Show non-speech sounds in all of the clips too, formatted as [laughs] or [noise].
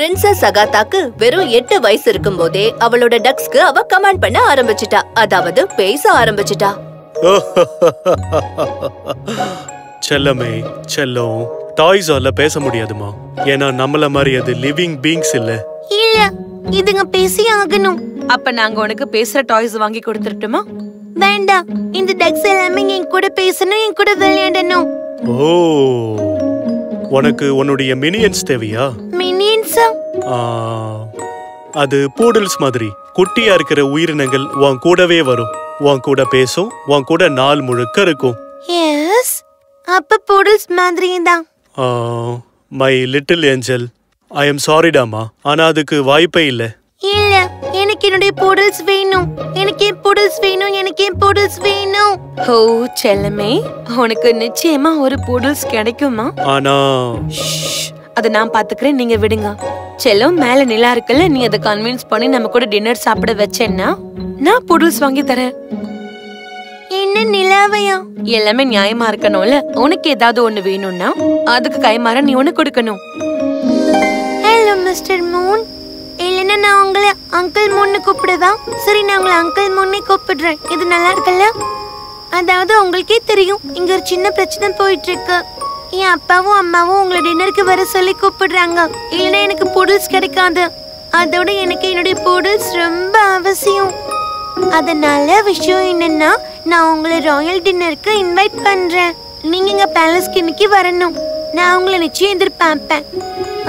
Princess அகாத்தாக்கு வெறும் எட்டு வயசு இருக்கும்போதே அவளோட டக்ஸ்க்கு அவ கமாண்ட் பண்ண ஆரம்பிச்சிட்டா. அதாவது பேச ஆரம்பிச்சிட்டா. [laughs] செல்லமே செல்லம் டாய்ஸால பேச முடியாதுமா. ஏன்னா நம்மள மாதிரி அது லிவிங் பீங்ஸ் இல்ல. இல்ல இதுங்க பேசி ஆகணும். அப்ப நாங்க உனக்கு பேசுற டாய்ஸ் வாங்கி கொடுத்துட்டுமா வேண்டாம் இந்த டக்ஸ் எல்லாமே என் கூட பேசணும் என் கூட விளையாடணும். ஓ உனக்கு உன்னுடைய மினியன்ஸ் தேவையா? மினியன்ஸா ஆ, அது பூடல்ஸ் மாதிரி. குட்டியா இருக்கிற உயிரினங்கள் உன் கூடவே வரும். உன் கூட பேசும் உன் கூட நாள் முழுக்க இருக்கும். எஸ் அப்ப புடல்ஸ் மாதிரி தான். My little angel I am சாரிடாமா ஆனா அதுக்கு வாய்ப்பே இல்லை. இல்ல எனக்கு என்னுடைய புடல்ஸ் வேணும். எனக்கு என் புடல்ஸ் வேணும்? எனக்கு என் புடல்ஸ் வேணும்? ஓ செல்லமே. உனக்கு நிச்சயமா ஒரு பூடல்ஸ் கிடைக்குமா? ஆனா அத நான் பாத்துக்கிறேன் நீங்க விடுங்க. செல்லம் மேல நிலா இருக்குல்ல நீ அதை கன்வின்ஸ் பண்ணி நம்ம கூட டின்னர் சாப்பிட வச்சேன்னா நான் பூடல்ஸ் வாங்கி தரேன். என்ன நிலாவையா? எல்லாமே நியாயமா இருக்கணும்ல? உனக்கு ஏதாவது ஒண்ணு வேணும்னா அதுக்கு கைமாற நீ ஒண்ணு கொடுக்கணும். ஹலோ மிஸ்டர் மூன் இல்லைன்னா நான் உங்களை அங்கிள் மூன்னு கூப்பிடுதா சரி நான் உங்களை அங்கிள் மூன்னே கூப்பிடுறேன். இது நல்லா இருக்குல்ல? அதாவது உங்களுக்கே தெரியும் இங்க ஒரு சின்ன பிரச்சனை போயிட்டு இருக்கு என் அப்பாவும் அம்மாவும் உங்களை டின்னருக்கு வர சொல்லி கூப்பிடுறாங்க. இல்லைன்னா எனக்கு பூடல்ஸ் கிடைக்காது. அதோட எனக்கு என்னுடைய பூடல்ஸ் ரொம்ப அவசியம். அதனால விஷயம் என்னன்னா நான் உங்களை ராயல் டின்னருக்கு இன்வைட் பண்றேன். நீங்க எங்க பேலஸ்க்கு இன்னைக்கு வரணும். நான் உங்களை நிச்சயம் எதிர்பார்ப்பேன்.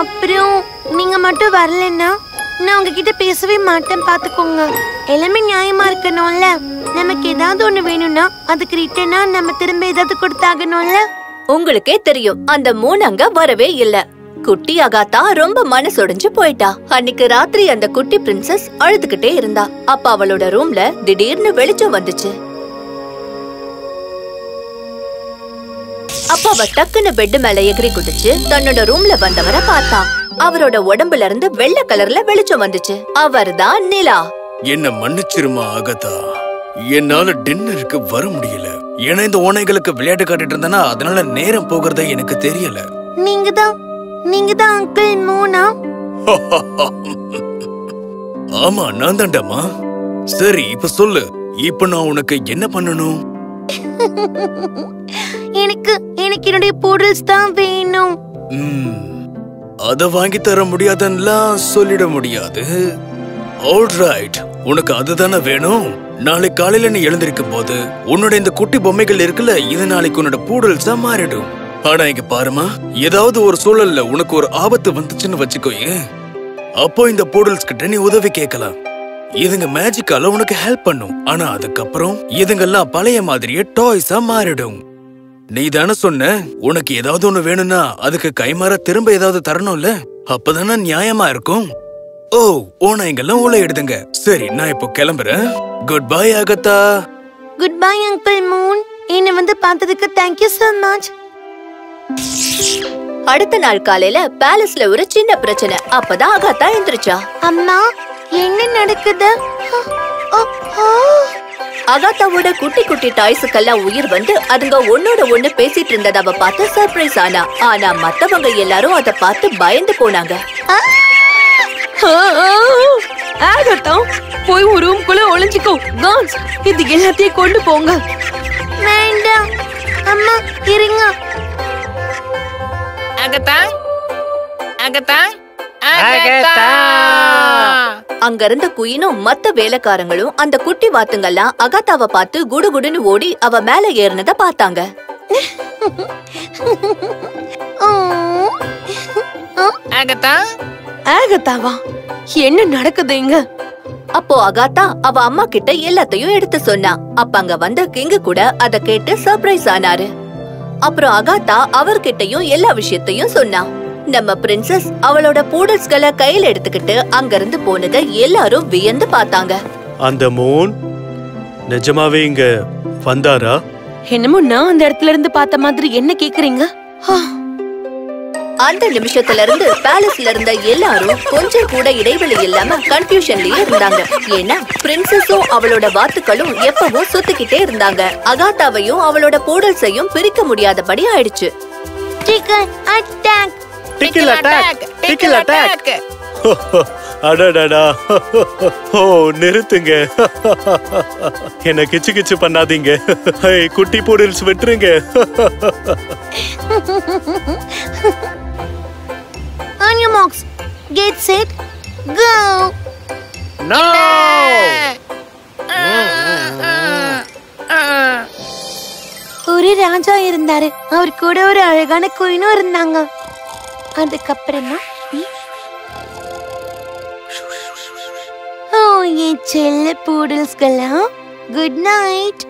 அப்புறம் நீங்க மட்டும் வரலன்னா நான் உங்ககிட்ட பேசவே மாட்டேன் பாத்துக்கோங்க எல்லாமே நியாயமா இருக்கணும்ல. நமக்கு ஏதாவது ஒண்ணு வேணும்னா அதுக்கு ரிட்டனா நம்ம திரும்ப ஏதாவது கொடுத்தாகணும்ல. உங்களுக்கே தெரியும் அந்த மூணு அங்க வரவே இல்ல. குட்டி அகாத்தா ரொம்ப மனசொடைஞ்சு போயிட்டா. அன்னைக்கு ராத்திரி அந்த குட்டி பிரின்சஸ் அழுதுகிட்டே இருந்தா. அப்ப அவளோட ரூம்ல திடீர்னு வெளிச்சம் வந்துச்சு. அப்ப அவ டக்குன்னு பெட் மேல எகிரி குதிச்சு தன்னோட ரூம்ல வந்தவரை பார்த்தா. அவரோட உடம்புல இருந்து வெள்ளை கலர்ல வெளிச்சம் வந்துச்சு. அவர்தான் நிலா. என்ன மன்னிச்சிருமா அகதா? என்னால டின்னருக்கு வர முடியல. ஏன்னா இந்த ஓனைகளுக்கு விளையாட்டு காட்டிட்டு இருந்தேனா அதனால நேரம் போகிறதே எனக்கு தெரியல. நீங்க தான் நீங்க தான் அங்கிள் மூனா? [laughs] ஆமா நான் தான்டாமா சரி இப்ப சொல்லு. இப்ப நான் உனக்கு என்ன பண்ணணும்? [laughs] எனக்கு எனக்கு என்னுடைய பூடல்ஸ் தான் வேணும். அத வாங்கி தர முடியாதுன்னுலாம் சொல்லிட முடியாது. ஆல்ரைட் உனக்கு அதுதானே வேணும்? நாளை காலையில நீ எழுந்திருக்கும் போது உன்னோட இந்த குட்டி பொம்மைகள் இருக்குல்ல இது நாளைக்கு உன்னோட பூடல்ஸா மாறிடும். ஆனா இங்க பாருமா ஏதாவது ஒரு சூழல்ல உனக்கு ஒரு ஆபத்து வந்துச்சுன்னு வச்சுக்கோயே அப்போ இந்த பூடல்ஸ் கிட்ட நீ உதவி கேட்கலாம். இதுங்க மேஜிக்கால உனக்கு ஹெல்ப் பண்ணும். ஆனா அதுக்கப்புறம் இதுங்கெல்லாம் பழைய மாதிரியே டாய்ஸா மாறிடும். நீ தானே சொன்ன உனக்கு ஏதாவது ஒண்ணு வேணும்னா அதுக்கு கைமாற திரும்ப ஏதாவது தரணும்ல? அப்பதானே நியாயமா இருக்கும்? ஓ ஓனாய்ங்கெல்லாம் உள்ள எடுதுங்க சரி நான் இப்போ கிளம்புறேன். Good bye Agatha good bye uncle Moon என்ன வந்து பார்த்ததுக்கு தேங்க்யூ சோ மச் அடுத்த நாள் காலையில பேலஸ்ல ஒரு சின்ன பிரச்சனை. அப்பதான் அகாத்தா எந்திரிச்சா. அம்மா என்ன நடக்குது? அகாத்தாவோட குட்டி குட்டி டாய்ஸுக்கெல்லாம் உயிர் வந்து அதுங்க ஒன்னோட ஒண்ணு பேசிட்டு இருந்தத அவ பார்த்து சர்ப்ரைஸ் ஆனா. ஆனா மத்தவங்க எல்லாரும் அத பார்த்து பயந்து போனாங்க. ஆகட்டும். போய் ஒரு ரூம்குள்ள ஒளிஞ்சுக்கோ. கான்ஸ் இது எல்லாத்தையும் கொண்டு போங்க. வேண்டாம். அம்மா இருங்க. அகத்தா. அகத்தா. அகத்தா. அங்க இருந்த குயினும் மத்த வேலைக்காரங்களும் அந்த குட்டி வாத்துங்கெல்லாம் அகாத்தாவை பார்த்து குடுகுடுன்னு ஓடி அவ மேல ஏறினத பார்த்தாங்க. ஓ. ஆகத்தாவா என்ன நடக்குது இங்க? அப்போ அகாத்தா அவ அம்மா கிட்ட எல்லாத்தையும் எடுத்து சொன்னா. அப்ப அங்க வந்த கிங்கு கூட அத கேட்டு சர்ப்ரைஸ் ஆனாரு. அப்புறம் அகாத்தா அவர்கிட்டயும் எல்லா விஷயத்தையும் சொன்னா. நம்ம பிரின்சஸ் அவளோட பூடல்ஸ்களை கையில எடுத்துக்கிட்டு அங்க இருந்து போனதை எல்லாரும் வியந்து பார்த்தாங்க. அந்த மோன் நிஜமாவே இங்க வந்தாரா? என்னமோ நான் அந்த இடத்துல இருந்து பார்த்த மாதிரி என்ன கேக்குறீங்க? அந்த நிமிஷத்துல இருந்து பேலஸ்ல இருந்த எல்லாரும் கொஞ்சம் கூட இடைவெளி இல்லாம கன்ஃபியூஷன்லயே இருந்தாங்க. ஏன்னா பிரின்சஸும் அவளோட வாத்துக்களும் எப்பவும் சுத்திக்கிட்டே இருந்தாங்க. அகாத்தாவையும் அவளோட பூடல்ஸையும் பிரிக்க முடியாதபடி ஆயிடுச்சு. Chicken attack. Tickle attack tickle attack அடடடா. [laughs] ஓ நிறுத்துங்க. [laughs] என்ன கிச்சு கிச்சு பண்ணாதீங்க. [laughs] குட்டி பூடில்ஸ் விட்டுருங்க. Your marks. Get set. Go. ஒரு ராஜா இருந்தாரு அவர் கூட ஒரு அழகான குயினும் இருந்தாங்க அதுக்கப்புறமா? ஓ என் செல்ல பூடல்ஸ்கெல்லாம் குட் நைட்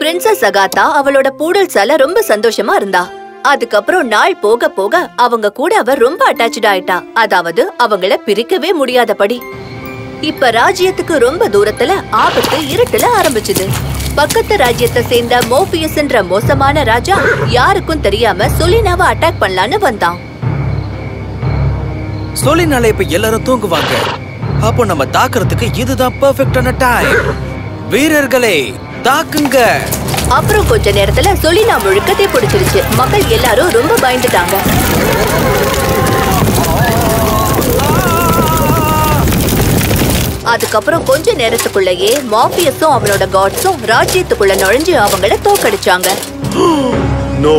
பிரின்சஸ் அகாத்தா அவளோட பூடல்ஸால ரொம்ப சந்தோஷமா இருந்தா அதுக்கப்புறம் நாள் போக போக அவங்க கூட அவ ரொம்ப அட்டாச்சு ஆயிட்டா. அதாவது அவங்கள பிரிக்கவே முடியாதபடி. இப்ப ராஜ்யத்துக்கு ரொம்ப தூரத்துல ஆபத்து இருட்டுல ஆரம்பிச்சது. பக்கத்து ராஜ்யத்தை சேர்ந்த மோபியஸ்ன்ற மோசமான ராஜா யாருக்கும் தெரியாம சொலினாவை அட்டாக் பண்ணலான்னு வந்தான். சொலினால இப்ப எல்லாரும் தூங்குவாங்க. அப்போ நம்ம தாக்குறதுக்கு இதுதான் பெர்ஃபெக்டான டைம் வீரர்களே தாக்குங்க. அப்புறம் கொஞ்ச நேரத்துல சொலினா முழுக்கத்தை பிடிச்சிருச்சு. மக்கள் எல்லாரும் ரொம்ப பயந்துட்டாங்க. அதுக்கப்புறம் கொஞ்ச நேரத்துக்குள்ளேயே மாஃபியஸும் அவனோட காட்ஸும் ராஜ்யத்துக்குள்ள நுழைஞ்சு அவங்கள தோக்கடிச்சாங்க நோ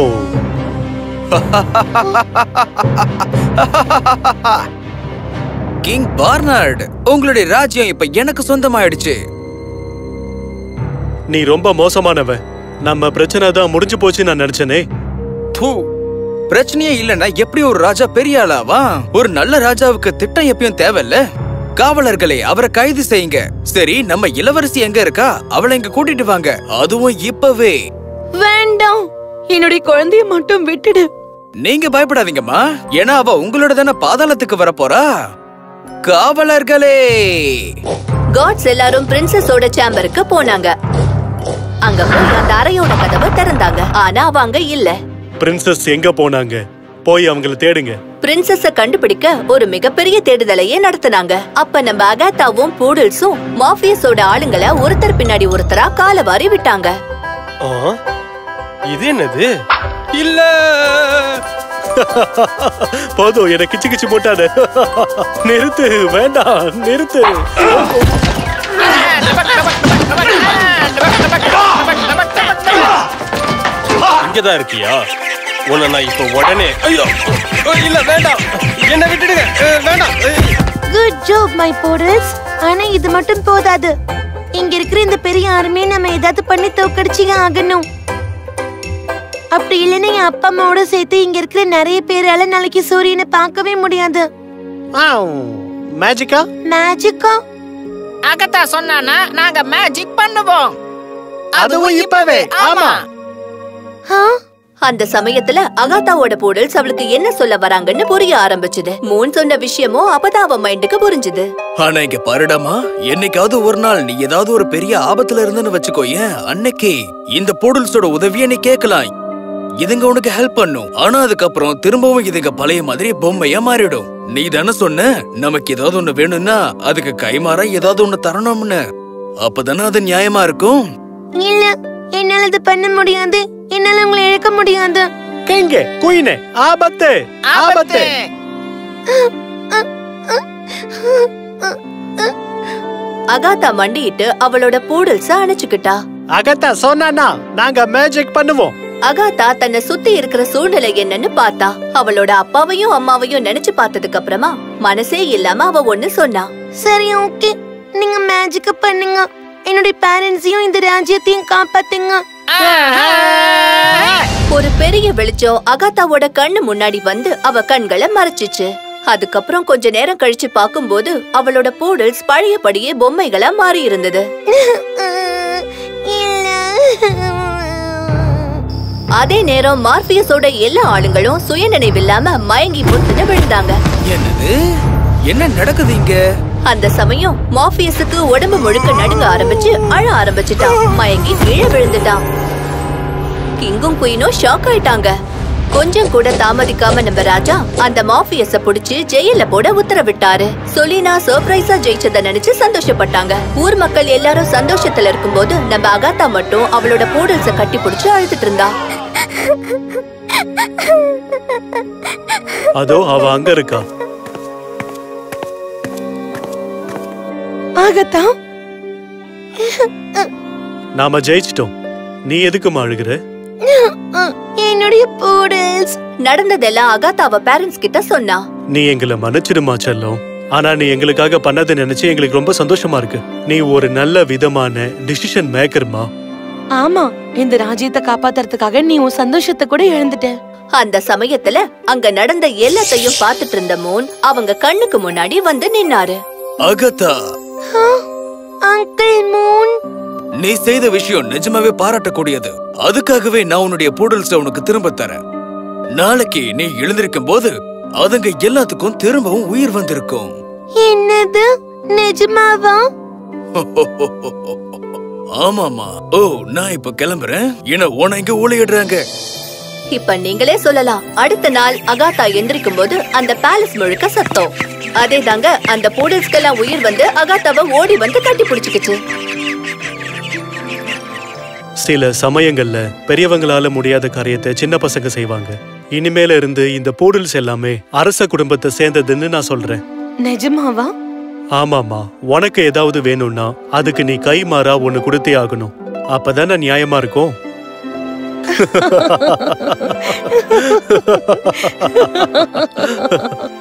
கிங் பார்னார்ட் உங்களுடைய ராஜ்யம் இப்ப எனக்கு சொந்தமாயிடுச்சு. நீ ரொம்ப மோசமானவன். நம்ம பிரச்சனை தான் முடிஞ்சு போச்சு நான் நினைச்சனே. தூ பிரச்சனையே இல்லைன்னா எப்படி ஒரு ராஜா பெரிய ஆளாவா ஒரு நல்ல ராஜாவுக்கு திட்டம் எப்பயும் தேவையில்ல. காவலர்களே அவரை கைது செய்யுங்க. சரி நம்ம இளவரசி எங்க இருக்கா? அவளை இங்க கூட்டிட்டு வாங்க. அதுவும் இப்பவே. வேண்டாம். என்னுடைய குழந்தைய மட்டும் விட்டுடு. நீங்க பயப்படாதீங்கம்மா. ஏன்னா அவ உங்களோட தானே பாதாளத்துக்கு வரப்போறா? காவலர்களே! காட்ஸ் எல்லாரும் பிரின்சஸோட சேம்பருக்கு போனாங்க. அங்க போய் அந்த அறையோட கதவை திறந்தாங்க ஆனா அவ அங்க இல்ல பிரின்சஸ் எங்க போனாங்க போய் அவங்கள தேடுங்க பிரின்சஸ கண்டுபிடிக்க ஒரு மிகப்பெரிய தேடுதலையே நடத்துனாங்க அப்ப நம்ம அகாத்தாவும் பூடல்ஸும் மாஃபியஸோட ஆளுங்களை ஒருத்தர் பின்னாடி ஒருத்தரா காலவாரி விட்டாங்க இது என்னது இல்ல போதும் என்ன கிச்சு கிச்சு போட்டாத நிறுத்து வேண்டாம் நிறுத்து இங்கதான் இருக்கியா? உன்னை நான் இப்ப உடனே ஐயோ இல்ல வேண்டாம். என்ன விட்டுடுங்க. வேண்டாம். குட் ஜாப் மை போடல்ஸ் ஆனா இது மட்டும் போதாது. இங்க இருக்கிற இந்த பெரிய ஆர்மியை நம்ம ஏதாவது பண்ணி தோக்கடிச்சே ஆகணும். அப்படி இல்லைன்னா என் அப்பா அம்மாவோட சேர்த்து இங்க இருக்கிற நிறைய பேரால நாளைக்கு சூரியனை பார்க்கவே முடியாது. மேஜிக்கா மேஜிக்கா அகத்தா சொன்னானா நாங்க மேஜிக் பண்ணுவோம். அதுவும் இப்பவே. ஆமா. அந்த சமயத்துல அகாத்தாவோட பூடல்ஸ் அவளுக்கு என்ன சொல்ல வராங்கன்னு புரிய ஆரம்பிச்சுது. மூன் சொன்ன விஷயமும் அப்பதான் அவ மைண்டுக்கு புரிஞ்சுது. ஆனா இங்க பாருடாமா என்னைக்காவது ஒரு நாள் நீ ஏதாவது ஒரு பெரிய ஆபத்துல இருந்தன்னு வச்சுக்கோயேன். அன்னைக்கு இந்த போடல்ஸோட உதவியை நீ கேட்கலாம். இதுங்க உனக்கு ஹெல்ப் பண்ணும். ஆனா அதுக்கப்புறம் திரும்பவும் இதுங்க பழைய மாதிரி பொம்மையா மாறிடும். நீ தானே சொன்ன? நமக்கு ஏதாவது ஒண்ணு வேணும்னா அதுக்கு கைமாறா ஏதாவது ஒண்ணு தரணும்னு. அப்பதானே அது நியாயமா இருக்கும்? இல்ல என்னால இது பண்ண முடியாது. என்னால உங்களை இழக்க முடியாது. கேங்க குயினே. ஆபத்து. ஆபத்து. அகாத்தா மண்டியிட்டு அவளோட பூடல்ஸ அணைச்சுக்கிட்டா. அகத்தா சொன்னானா நாங்க மேஜிக் பண்ணுவோம். அகாத்தா தன்னை சுத்தி இருக்கிற சூழ்நிலை என்னன்னு பார்த்தா அவளோட அப்பாவையும் அம்மாவையும் நினைச்சு பார்த்ததுக்கு அப்புறமா மனசே இல்லாம அவ ஒண்ணு சொன்னா. சரி ஓகே. நீங்க மேஜிக்க பண்ணுங்க. என்னுடைய பேரண்ட்ஸையும் இந்த ராஜ்யத்தையும் காப்பாத்துங்க. ஒரு பெரிய வெளிச்சம் அகாத்தாவோட கண்ணு முன்னாடி வந்து அவ கண்களை மறைச்சிச்சு. அதுக்கப்புறம் கொஞ்ச நேரம் கழிச்சு பார்க்கும்போது அவளோட பூடல்ஸ் பழையபடியே பொம்மைகளா மாறி இருந்தது [laughs] அதே நேரம் மார்பியஸோட எல்லா ஆளுங்களும் சுயநினைவில்லாம மயங்கி பொத்துன்னு விழுந்தாங்க. என்னது? என்ன நடக்குது இங்க? அந்த சமயம் மாஃபியஸுக்கு உடம்பு முழுக்க நடுங்க ஆரம்பிச்சு அழ ஆரம்பிச்சுட்டான். மயங்கி கீழே விழுந்துட்டான். கிங்கும் குயினும் ஷாக் ஆயிட்டாங்க. கொஞ்சம் கூட தாமதிக்காம நம்ம ராஜா அந்த மாஃபியஸ புடிச்சு ஜெயில போட உத்தரவிட்டாரு. சொலினா சர்ப்ரைஸா ஜெயிச்சத நினைச்சு சந்தோஷப்பட்டாங்க. ஊர் மக்கள் எல்லாரும் சந்தோஷத்துல இருக்கும்போது நம்ம அகாத்தா மட்டும் அவளோட பூடல்ஸ கட்டி புடிச்சு அழுதுட்டு இருந்தா. அதோ அவ அங்க இருக்கா. ஆகத்தா? நாம ஜெயிச்சிட்டோம். நீ எதுக்குமா அழுகுற? என்னுடைய பூடல்ஸ் நடந்ததெல்லாம் அவ பேரண்ட்ஸ் கிட்ட சொன்னா. நீ எங்களை மன்னிச்சிடுமா செல்லம். ஆனா நீ எங்களுக்காக பண்ணதை நினைச்சு எங்களுக்கு ரொம்ப சந்தோஷமா இருக்கு. நீ ஒரு நல்ல விதமான டிசிஷன் மேக்கர்மா ஆமா இந்த ராஜ்யத்தை காப்பாத்துறதுக்காக நீ உன் சந்தோஷத்தை கூட இழந்துட்ட. அந்த சமயத்துல அங்க நடந்த எல்லாத்தையும் பார்த்துட்டு இருந்த மூன் அவங்க கண்ணுக்கு முன்னாடி வந்து நின்னாரு. அகதா. Uncle Moon. நீ செய்த விஷயம் நிஜமாவே பாராட்டக்கூடியது. அதுக்காகவே நான் உன்னுடைய பூடல்ஸ உனக்கு திரும்ப தரேன். நாளைக்கு நீ எழுந்திருக்கும் போது அதுங்க எல்லாத்துக்கும் திரும்பவும் உயிர் வந்திருக்கும். என்னது? நிஜமாவா? [laughs] ஆமாமா ஓ நான் இப்ப கிளம்புறேன். ஏன்னா உன இங்க ஊழையிடுறாங்க. இப்ப நீங்களே சொல்லலாம். அடுத்த நாள் அகாத்தா எந்திரிக்கும் போது அந்த பேலஸ் முழுக்க சத்தம். அதே தாங்க அந்த பூடல்ஸ்க்கெல்லாம் உயிர் வந்து அகாத்தாவை ஓடி வந்து கட்டி பிடிச்சுக்கிச்சு. சில சமயங்கள்ல பெரியவங்களால முடியாத காரியத்தை சின்ன பசங்க செய்வாங்க. இனிமேல இருந்து இந்த பூடல்ஸ் எல்லாமே அரச குடும்பத்தை சேர்ந்ததுன்னு நான் சொல்றேன். நிஜமாவா? ஆமாமா உனக்கு ஏதாவது வேணும்னா அதுக்கு நீ கை மாறா ஒண்ணு கொடுத்தே ஆகணும். அப்பதானே நியாயமா இருக்கும்? [laughs] [laughs]